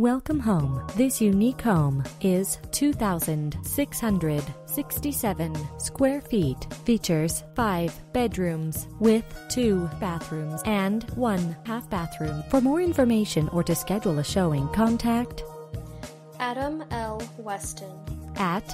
Welcome home. This unique home is 2,667 square feet. Features five bedrooms with two bathrooms and one half bathroom. For more information or to schedule a showing, contact Adam L. Weston. at